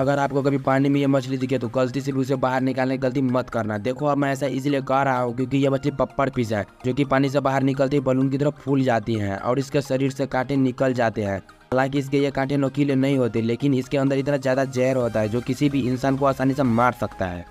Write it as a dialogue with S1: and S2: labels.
S1: अगर आपको कभी पानी में ये मछली दिखे तो गलती से भी उसे बाहर निकालने की गलती मत करना। देखो, अब मैं ऐसा इसलिए कह रहा हूँ क्योंकि ये मछली पप्पड़ पीस है, जो कि पानी से बाहर निकलते ही बलून की तरफ़ फूल जाती हैं और इसके शरीर से कांटे निकल जाते हैं। हालाँकि इसके ये कांटे नोकीले नहीं होते, लेकिन इसके अंदर इतना ज़्यादा जहर होता है, जो किसी भी इंसान को आसानी से मार सकता है।